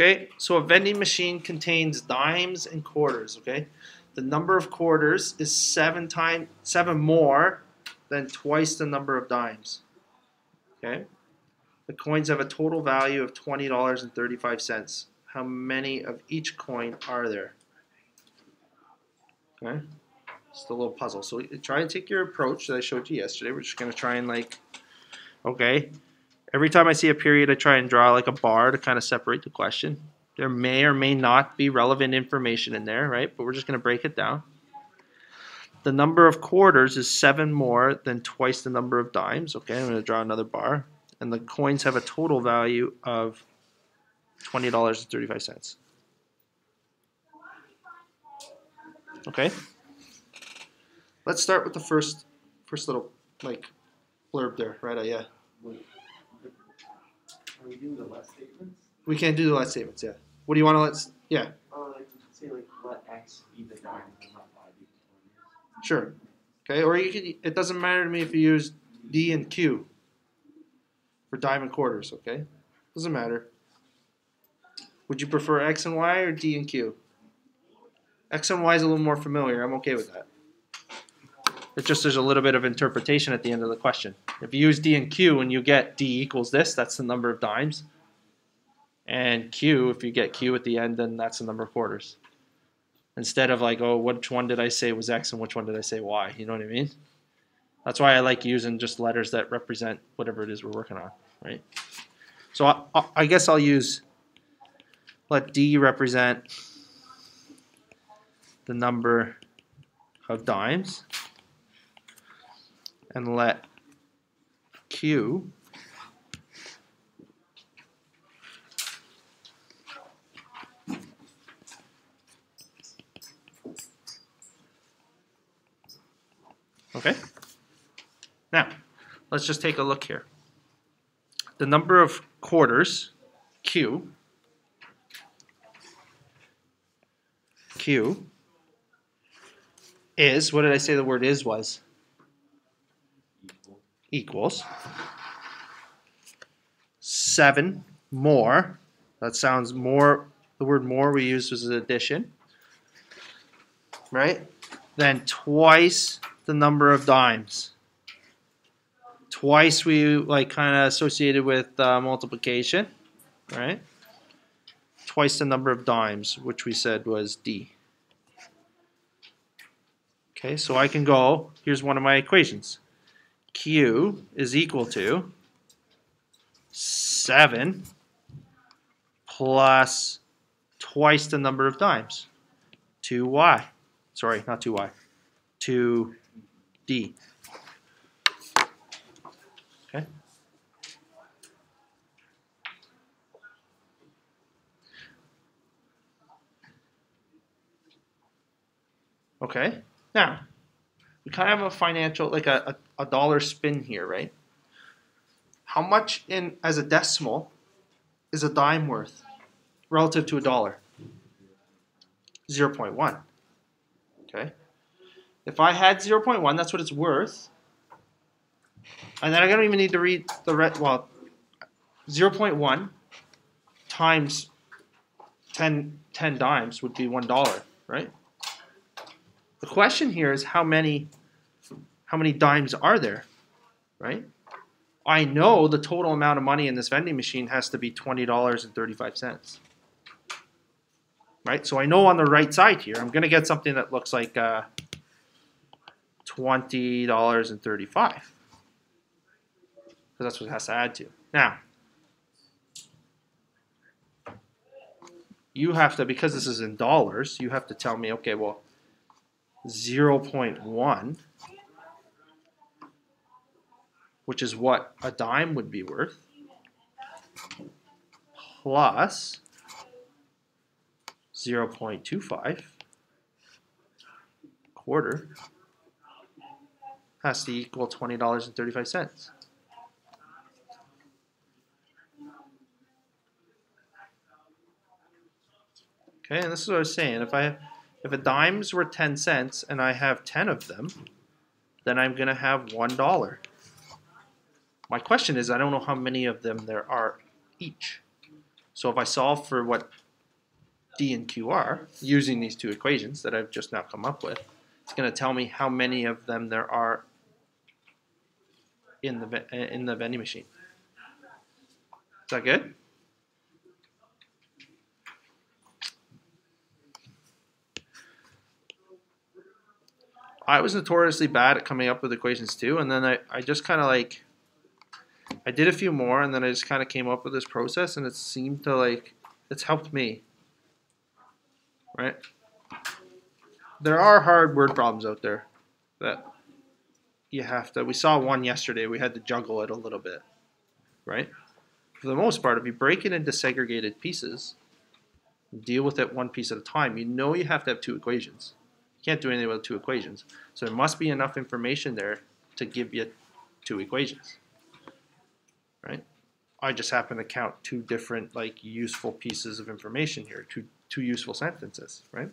Okay, so a vending machine contains dimes and quarters. Okay, the number of quarters is seven times seven more than twice the number of dimes. Okay, the coins have a total value of twenty dollars and thirty-five cents. How many of each coin are there? Okay, just a little puzzle. So try and take your approach that I showed you yesterday. We're just gonna try and like, okay, Every time I see a period, I try and draw like a bar to kind of separate the question. There may or may not be relevant information in there, right? But we're just going to break it down. The number of quarters is seven more than twice the number of dimes. Okay, I'm going to draw another bar. And the coins have a total value of $20.35. Okay. Let's start with the first first little like blurb there, right? Uh, yeah. We doing the let statements? We can't do the let statements, yeah. What do you want to let? Yeah, Oh, like say like let X be the dime and let Y be the sure. Okay, or you can. It doesn't matter to me if you use D and Q for diamond quarters. Okay, doesn't matter. Would you prefer X and Y or D and Q? X and Y is a little more familiar. I'm okay with that. It's just there's a little bit of interpretation at the end of the question. If you use D and Q and you get D equals this, that's the number of dimes. And Q, if you get Q at the end, then that's the number of quarters. Instead of like, oh, which one did I say was X and which one did I say Y? You know what I mean? That's why I like using just letters that represent whatever it is we're working on, right? So I, I guess I'll use, let D represent the number of dimes and let Q Okay. Now, let's just take a look here. The number of quarters, Q, Q, is, what did I say the word is was? Equal. equals 7 more. That sounds more, the word more we used was addition. Right? Then twice the number of dimes. Twice we like kind of associated with uh, multiplication. Right? Twice the number of dimes, which we said was D. Okay, so I can go, here's one of my equations. Q is equal to 7 plus twice the number of dimes. 2y. Sorry, not 2y. 2d. Okay. Okay. Now, we kind of have a financial, like a, a, a dollar spin here, right? How much in as a decimal is a dime worth relative to a dollar? 0.1. Okay. If I had 0.1, that's what it's worth. And then I don't even need to read the red. Well, 0.1 times 10, 10 dimes would be $1, right? The question here is how many how many dimes are there, right? I know the total amount of money in this vending machine has to be $20.35. Right? So I know on the right side here, I'm going to get something that looks like uh, $20.35. Because that's what it has to add to. Now, you have to, because this is in dollars, you have to tell me, okay, well, 0.1, which is what a dime would be worth, plus 0.25 quarter has to equal $20.35. Okay, and this is what I was saying. If I if a dimes were 10 cents and I have 10 of them, then I'm going to have $1. My question is, I don't know how many of them there are each. So if I solve for what D and Q are using these two equations that I've just now come up with, it's going to tell me how many of them there are in the eh, in the vending machine. Is that good? I was notoriously bad at coming up with equations too, and then I, I just kind of like I did a few more, and then I just kind of came up with this process, and it seemed to like it's helped me. Right? There are hard word problems out there that you have to. We saw one yesterday. We had to juggle it a little bit, right? For the most part, if you break it into segregated pieces, deal with it one piece at a time. You know you have to have two equations. You can't do anything with two equations. So there must be enough information there to give you two equations. Right? I just happen to count two different like useful pieces of information here, two two useful sentences, right?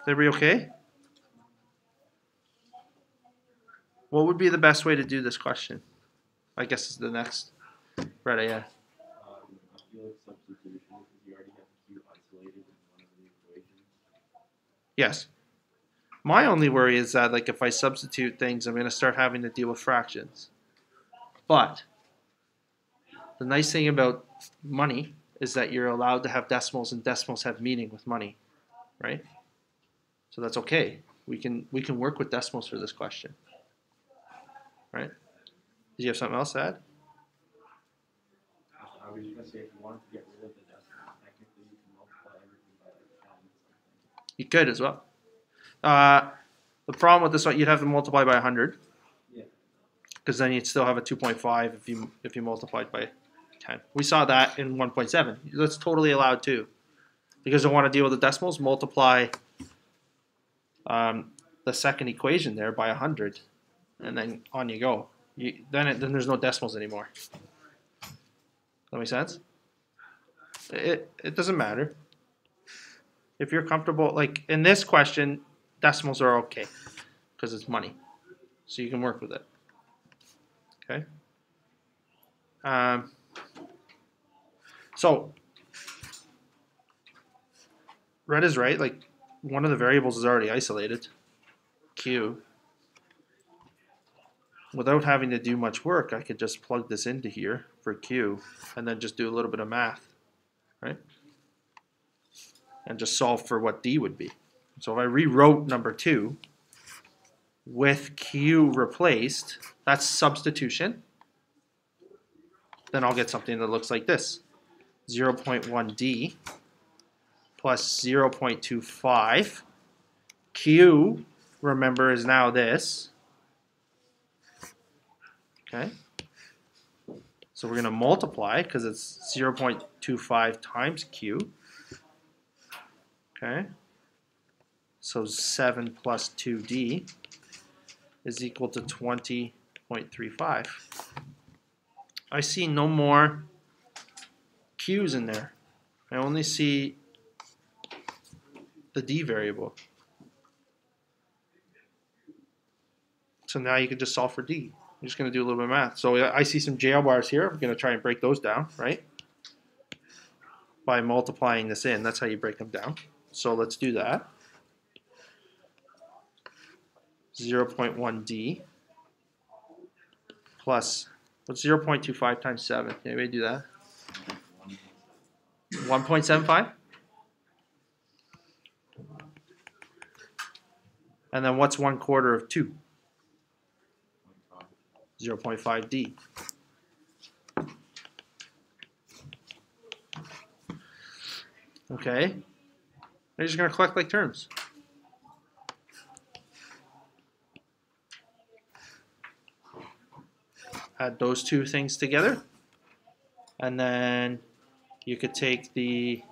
Is everybody okay? What would be the best way to do this question? I guess is the next. Right, yeah. Yes. My only worry is that like if I substitute things, I'm going to start having to deal with fractions. But the nice thing about money is that you're allowed to have decimals and decimals have meaning with money, right? So that's okay. We can we can work with decimals for this question. Right? Did you have something else to add? I was just gonna say if you wanted to get rid of the decimal, technically you can multiply everything by like. You could as well. Uh, the problem with this one, you'd have to multiply by 100. Because then you'd still have a 2.5 if you if you multiplied by 10. We saw that in 1.7. That's totally allowed too. Because I want to deal with the decimals, multiply um, the second equation there by 100, and then on you go. You, then it, then there's no decimals anymore. That make sense? It it doesn't matter if you're comfortable like in this question decimals are okay because it's money so you can work with it okay. Um, so red is right like one of the variables is already isolated q. Without having to do much work i could just plug this into here for q and then just do a little bit of math right? And just solve for what D would be. So if I rewrote number two with Q replaced, that's substitution. Then I'll get something that looks like this. 0.1D plus 0.25. Q, remember, is now this. Okay. So we're going to multiply because it's 0.25 times Q. Okay. So 7 plus 2d is equal to 20.35. I see no more q's in there. I only see the d variable. So now you can just solve for d. I'm just going to do a little bit of math. So I see some jail bars here. I'm going to try and break those down, right? By multiplying this in. That's how you break them down. So let's do that. 0.1d plus, what's 0.25 times 7? Can anybody do that? 1.75? And then what's 1 quarter of 2? 0.5d. Okay. They're just going to collect like terms. Add those two things together. And then you could take the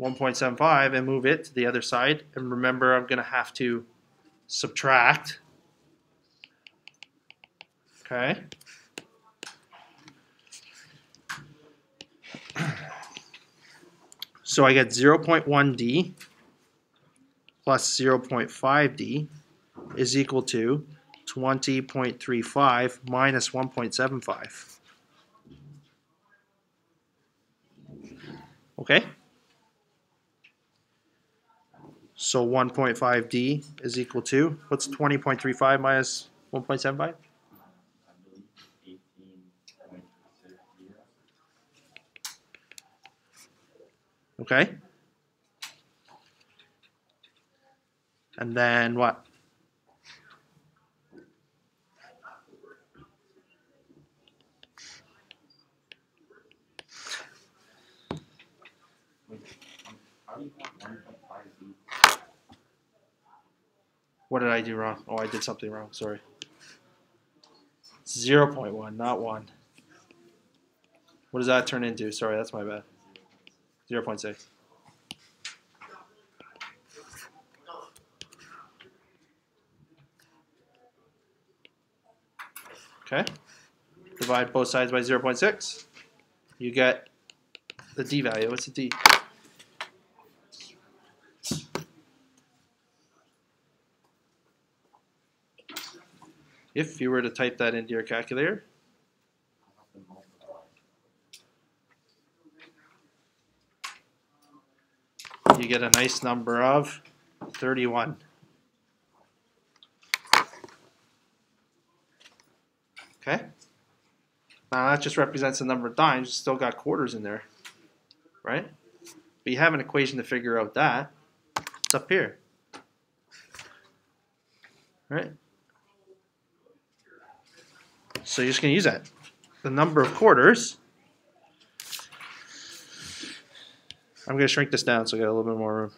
1.75 and move it to the other side. And remember, I'm going to have to subtract. Okay. So I get 0.1d plus 0.5d is equal to 20.35 minus 1.75. Okay. So 1.5D is equal to, what's 20.35 minus 1.75? I believe eighteen point six zero. Okay. And then what? Wait, um, how do you have one point five B? What did I do wrong? Oh, I did something wrong. Sorry. 0.1, not 1. What does that turn into? Sorry, that's my bad. 0.6. Okay. Divide both sides by 0.6. You get the d value. What's the d? If you were to type that into your calculator, you get a nice number of 31. Okay? Now that just represents the number of dimes, you still got quarters in there, right? But you have an equation to figure out that. It's up here. Right? So you're just going to use that. The number of quarters. I'm going to shrink this down so I got a little bit more room.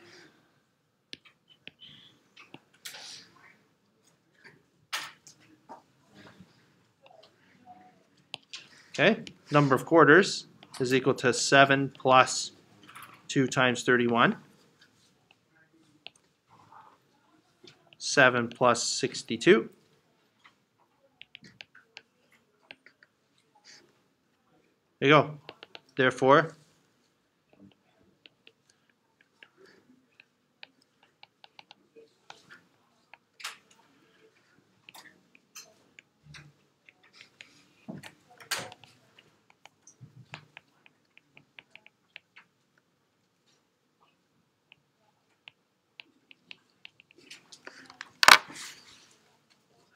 Okay, number of quarters is equal to 7 plus 2 times 31. 7 plus 62. There you go. Therefore,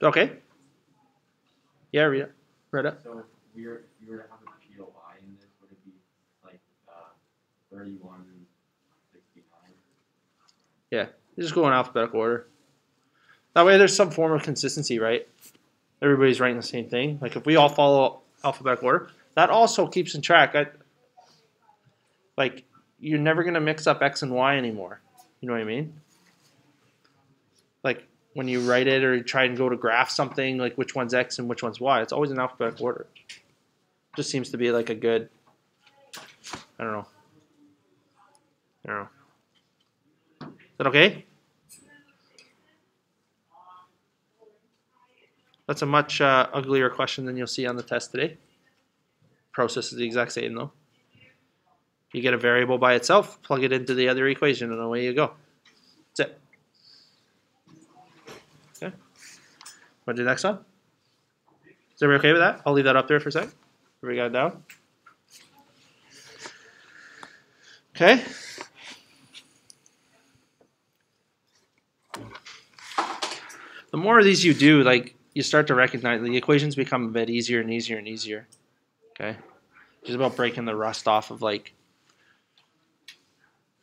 okay. Yeah, read it. Read it. So you were to have a POI in this, would it be like, uh, thirty-one sixty-nine? You just go in alphabetical order. That way, there's some form of consistency, right? Everybody's writing the same thing. Like if we all follow alphabetical order, that also keeps in track. I, like you're never gonna mix up x and y anymore. You know what I mean? Like when you write it or you try and go to graph something, like which one's x and which one's y, it's always in alphabetical order. Just seems to be like a good. I don't know. I don't know. Is that okay? That's a much uh, uglier question than you'll see on the test today. Process is the exact same though. You get a variable by itself, plug it into the other equation, and away you go. That's it. Okay. Want to do the next one? Is everybody okay with that? I'll leave that up there for a sec. Everybody got it down? Okay. The more of these you do, like you start to recognize the equations become a bit easier and easier and easier. Okay. Just about breaking the rust off of like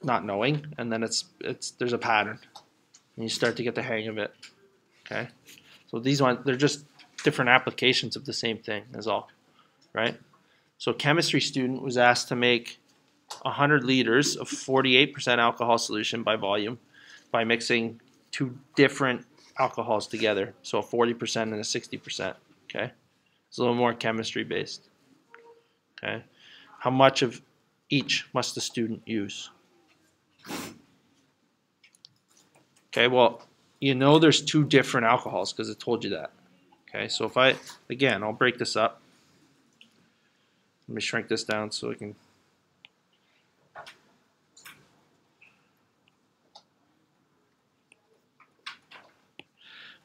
not knowing, and then it's it's there's a pattern, and you start to get the hang of it. Okay. So these ones they're just different applications of the same thing. Is all, right? So a chemistry student was asked to make 100 liters of 48% alcohol solution by volume by mixing two different alcohols together. So a 40% and a 60%. Okay. It's a little more chemistry based. Okay. How much of each must the student use? Okay, well, you know there's two different alcohols because it told you that. Okay, so if I, again, I'll break this up. Let me shrink this down so we can.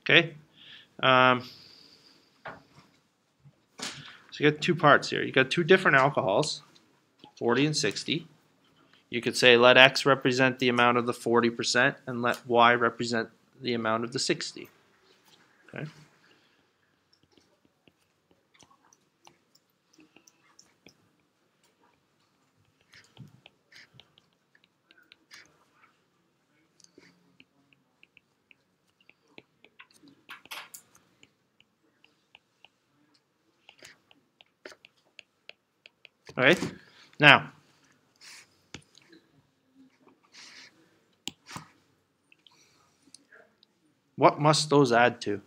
Okay. Um, so you got two parts here. You got two different alcohols, 40 and 60. You could say let x represent the amount of the 40% and let y represent the amount of the 60. Okay? All right? Now, what must those add to?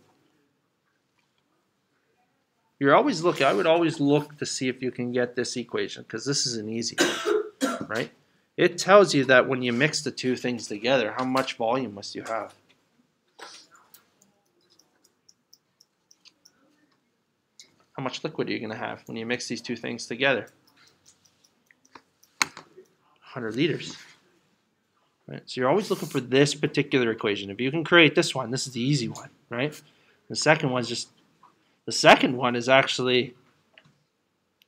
You're always looking, I would always look to see if you can get this equation because this is an easy one, right? It tells you that when you mix the two things together, how much volume must you have? How much liquid are you going to have when you mix these two things together? 100 liters. Right? So you're always looking for this particular equation. If you can create this one, this is the easy one, right? The second one's just, the second one is actually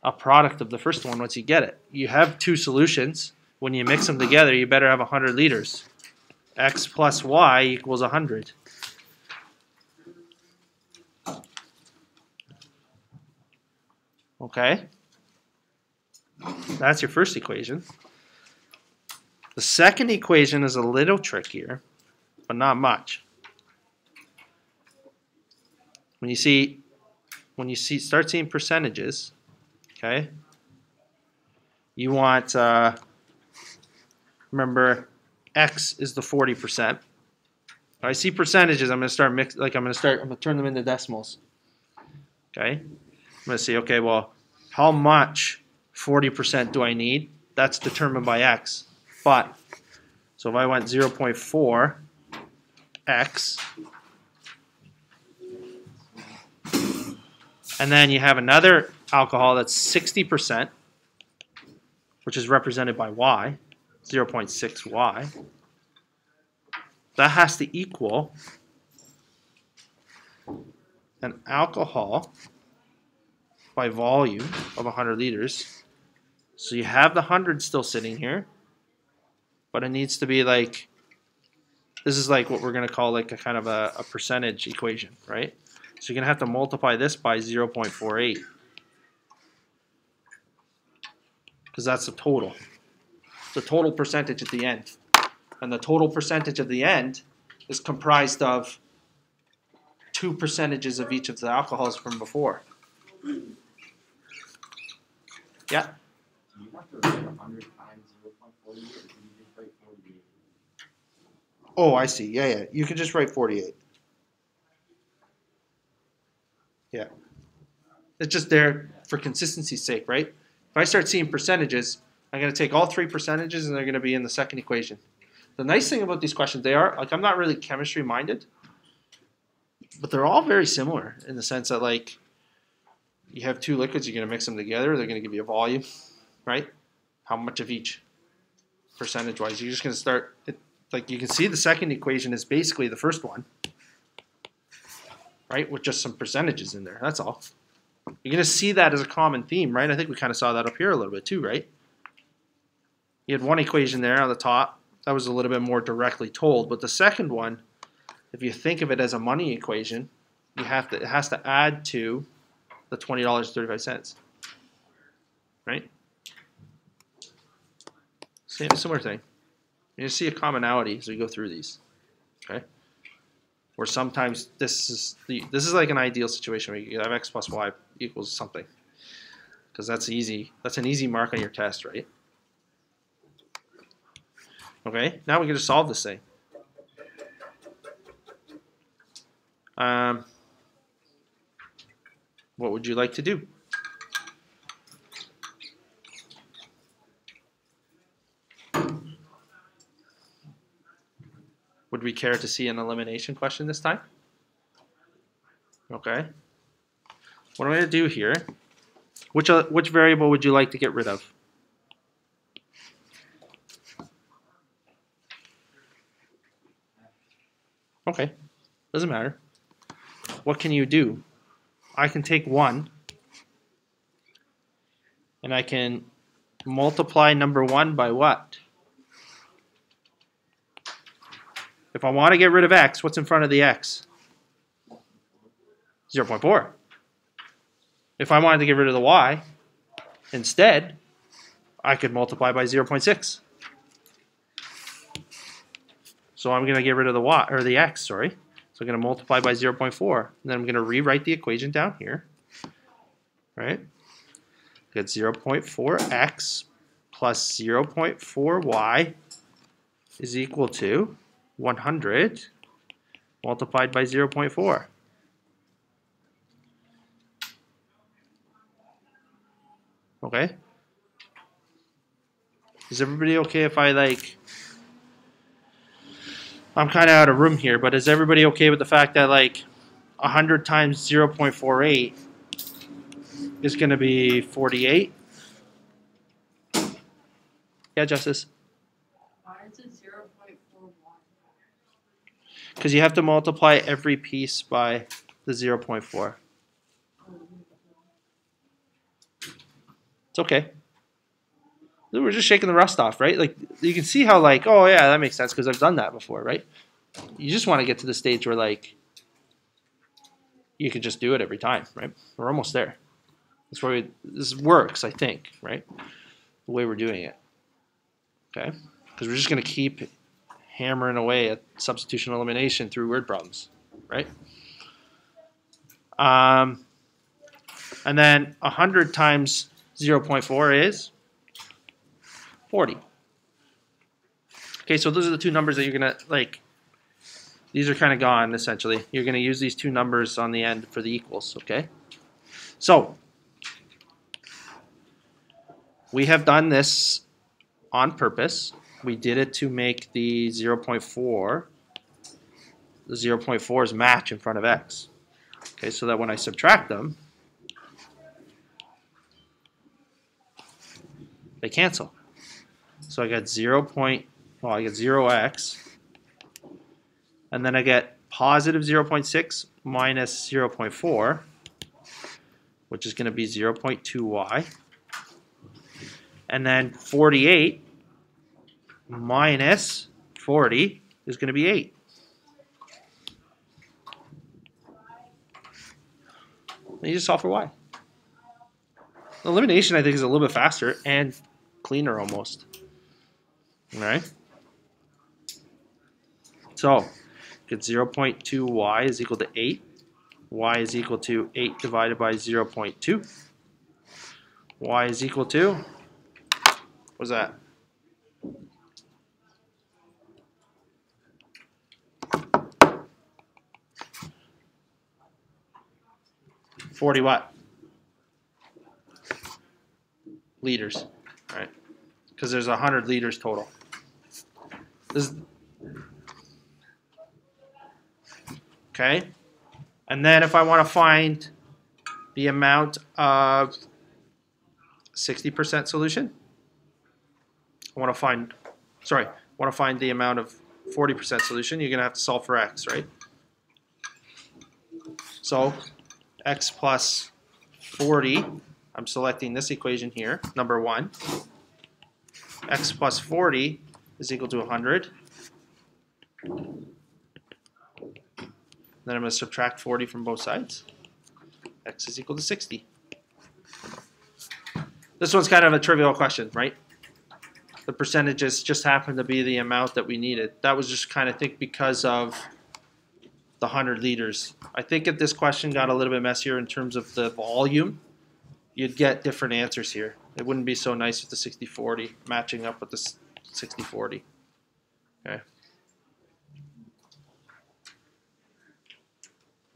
a product of the first one once you get it. You have two solutions. When you mix them together, you better have 100 liters. X plus Y equals 100. Okay? That's your first equation. The second equation is a little trickier, but not much. When you see when you see start seeing percentages, okay, you want uh, remember x is the 40%. If I see percentages, I'm going to start mix like I'm going to start I'm going to turn them into decimals. Okay? I'm going to say okay, well, how much 40% do I need? That's determined by x. But, so if I went 0.4 x, and then you have another alcohol that's 60%, which is represented by y, 0.6 y, that has to equal an alcohol by volume of 100 liters. So you have the 100 still sitting here but it needs to be like this is like what we're going to call like a kind of a, a percentage equation, right? So you're going to have to multiply this by 0.48 because that's the total. The total percentage at the end. And the total percentage at the end is comprised of two percentages of each of the alcohols from before. Yeah? Do you have to write 100 times 0.48 or can you just write 48? Oh, I see. Yeah, yeah. You can just write 48. Yeah. It's just there for consistency's sake, right? If I start seeing percentages, I'm going to take all three percentages and they're going to be in the second equation. The nice thing about these questions, they are, like, I'm not really chemistry minded, but they're all very similar in the sense that, like, you have two liquids, you're going to mix them together, they're going to give you a volume, right? How much of each percentage wise? You're just going to start, it, like you can see the second equation is basically the first one, right? With just some percentages in there. That's all. You're going to see that as a common theme, right? I think we kind of saw that up here a little bit too, right? You had one equation there on the top. That was a little bit more directly told. But the second one, if you think of it as a money equation, you have to it has to add to the twenty dollars thirty five cents. Right? Same similar thing. You see a commonality as we go through these. Okay? Where sometimes this is the this is like an ideal situation where you have x plus y equals something. Because that's easy. That's an easy mark on your test, right? Okay, now we get to solve this thing. Um, what would you like to do? We care to see an elimination question this time? Okay. What I'm going to do here, which, uh, which variable would you like to get rid of? Okay, doesn't matter. What can you do? I can take 1 and I can multiply number 1 by what? If I want to get rid of x, what's in front of the x? 0.4. If I wanted to get rid of the y, instead, I could multiply by 0.6. So I'm going to get rid of the y, or the x, sorry. So I'm going to multiply by 0.4. And then I'm going to rewrite the equation down here. Right? Get 0.4x plus 0.4y is equal to 100 multiplied by 0.4. Okay? Is everybody okay if I like I'm kind of out of room here, but is everybody okay with the fact that like 100 times 0.48 is going to be 48? Yeah, Justice. Why is it zero point four one? Because you have to multiply every piece by the 0.4. It's okay. We're just shaking the rust off, right? Like you can see how like, oh yeah, that makes sense because I've done that before, right? You just want to get to the stage where like you can just do it every time, right? We're almost there. That's where we, this works, I think, right? The way we're doing it. Okay? Because we're just going to keep hammering away at substitution elimination through word problems, right? Um, and then 100 times 0.4 is 40. Okay, so those are the two numbers that you're going to, like, these are kind of gone, essentially. You're going to use these two numbers on the end for the equals, okay? So, we have done this on purpose. We did it to make the 0.4, the 0.4's match in front of x. Okay, so that when I subtract them, they cancel. So I got 0. Point, well, I get 0x, and then I get positive 0.6 minus 0.4, which is going to be 0.2y. And then 48 minus 40 is going to be 8. And you just solve for y. Elimination, I think, is a little bit faster and cleaner almost. All right? So, get 0.2y is equal to 8. y is equal to 8 divided by 0.2. y is equal to, what's that? Forty what? Liters, right? Because there's a hundred liters total. This, okay, and then if I want to find the amount of sixty percent solution, I want to find, sorry, I want to find the amount of forty percent solution. You're gonna have to solve for x, right? So x plus 40, I'm selecting this equation here, number 1. x plus 40 is equal to 100. Then I'm going to subtract 40 from both sides. x is equal to 60. This one's kind of a trivial question, right? The percentages just happen to be the amount that we needed. That was just kind of think because of the 100 liters. I think if this question got a little bit messier in terms of the volume, you'd get different answers here. It wouldn't be so nice with the 60-40 matching up with the 60-40. Okay.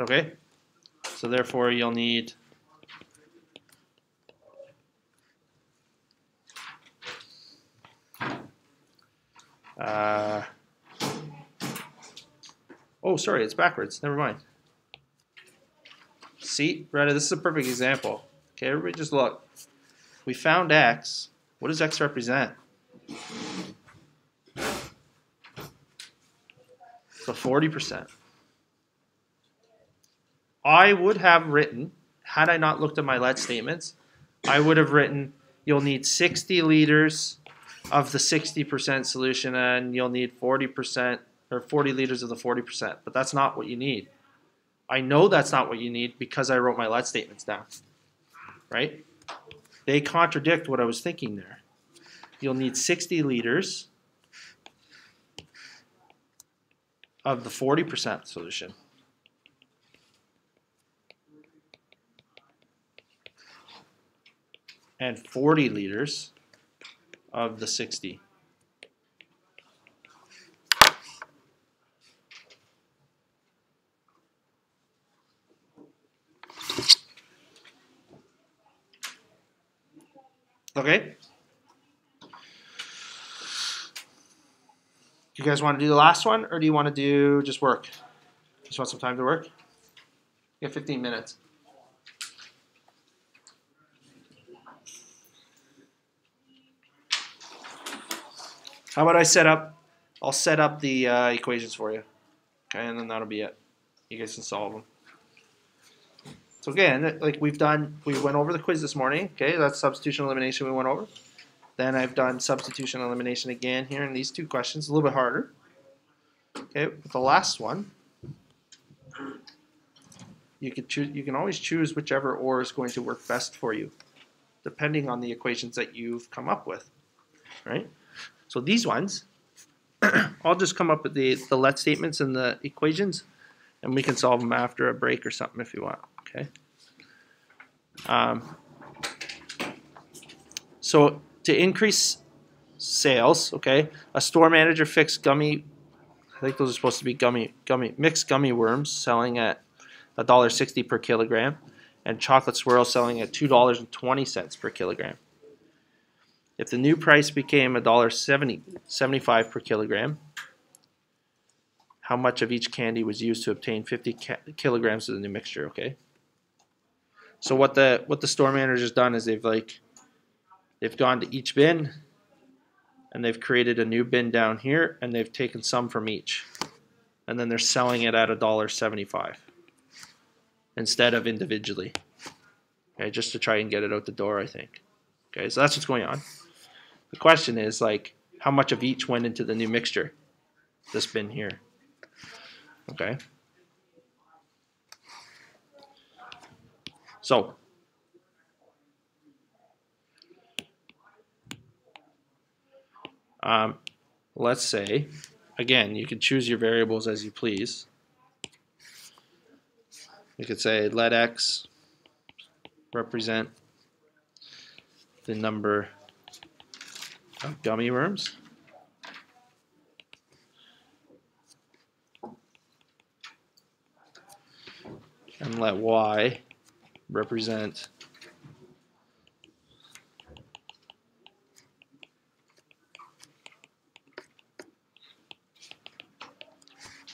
Okay. So therefore you'll need uh, Oh, sorry, it's backwards. Never mind. See, Retta, this is a perfect example. Okay, everybody just look. We found x. What does x represent? So 40%. I would have written, had I not looked at my let statements, I would have written you'll need 60 liters of the 60% solution and you'll need 40% or 40 liters of the 40%, but that's not what you need. I know that's not what you need because I wrote my let statements down. Right? They contradict what I was thinking there. You'll need 60 liters of the 40% solution. And 40 liters of the 60. Okay? You guys want to do the last one, or do you want to do just work? Just want some time to work? You have 15 minutes. How about I set up? I'll set up the uh, equations for you. Okay, and then that'll be it. You guys can solve them. So again, like we've done, we went over the quiz this morning. Okay, that's substitution elimination we went over. Then I've done substitution elimination again here in these two questions, a little bit harder. Okay, with the last one, you could choose. You can always choose whichever or is going to work best for you, depending on the equations that you've come up with. Right. So these ones, I'll just come up with the the let statements and the equations, and we can solve them after a break or something if you want. Okay. Um, so to increase sales, okay, a store manager fixed gummy. I think those are supposed to be gummy, gummy mixed gummy worms selling at a dollar sixty per kilogram, and chocolate swirls selling at two dollars and twenty cents per kilogram. If the new price became a dollar seventy seventy-five per kilogram, how much of each candy was used to obtain 50 ca- kilograms of the new mixture? Okay. So what the what the store manager's done is they've like they've gone to each bin and they've created a new bin down here and they've taken some from each. And then they're selling it at a dollar seventy-five instead of individually. Okay, just to try and get it out the door, I think. Okay, so that's what's going on. The question is like how much of each went into the new mixture? This bin here. Okay. So, um, let's say, again, you can choose your variables as you please. You could say let x represent the number of gummy worms. And let y represent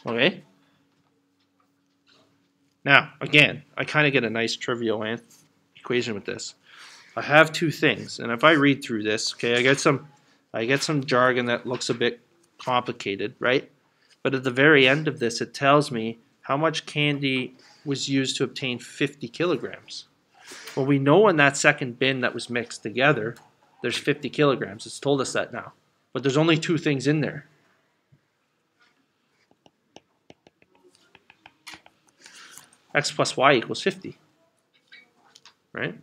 Okay. Now, again, I kind of get a nice trivial equation with this. I have two things, and if I read through this, okay, I get some, I get some jargon that looks a bit complicated, right? But at the very end of this, it tells me how much candy was used to obtain 50 kilograms. Well, we know in that second bin that was mixed together, there's 50 kilograms. It's told us that now. But there's only two things in there. x plus y equals 50. Right?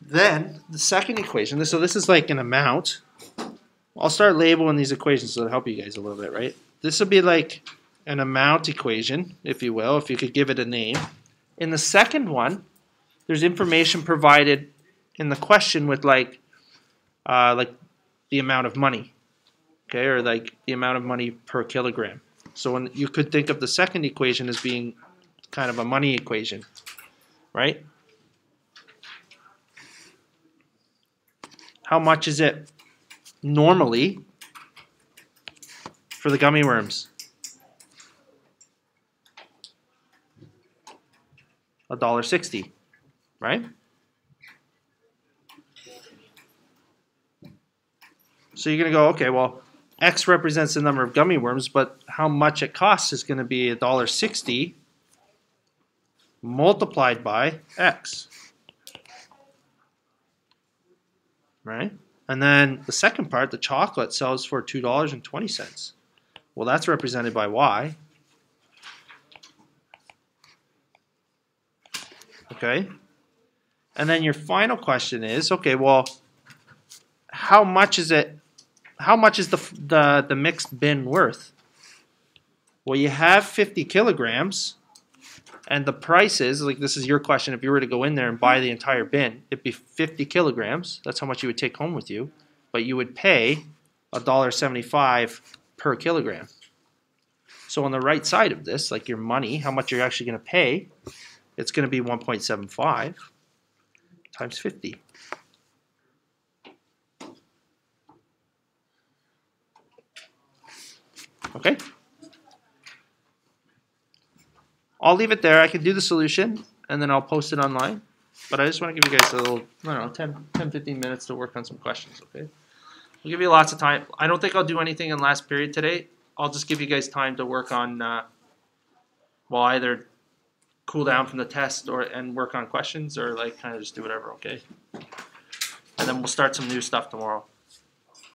Then the second equation, so this is like an amount. I'll start labeling these equations so it'll help you guys a little bit, right? This would be like an amount equation, if you will, if you could give it a name. In the second one, there's information provided in the question with like, uh, like the amount of money, okay, or like the amount of money per kilogram. So when you could think of the second equation as being kind of a money equation, right? How much is it normally for the gummy worms? A dollar sixty, right? So you're gonna go, okay, well, X represents the number of gummy worms, but how much it costs is gonna be a dollar sixty multiplied by X. right? And then the second part, the chocolate sells for two dollars and twenty cents. Well, that's represented by Y. Okay. And then your final question is, okay, well, how much is it? How much is the the the mixed bin worth? Well, you have fifty kilograms, and the price is like this is your question. If you were to go in there and buy mm-hmm. the entire bin, it'd be fifty kilograms. That's how much you would take home with you, but you would pay a dollar seventy-five per kilogram. So on the right side of this, like your money, how much you're actually going to pay, it's going to be one point seven five times fifty. Okay. I'll leave it there. I can do the solution and then I'll post it online. But I just want to give you guys a little, I don't know, 10, 10 15 minutes to work on some questions, okay? I'll give you lots of time. I don't think I'll do anything in last period today. I'll just give you guys time to work on, uh, well, either cool down from the test or and work on questions or like kind of just do whatever, okay? And then we'll start some new stuff tomorrow.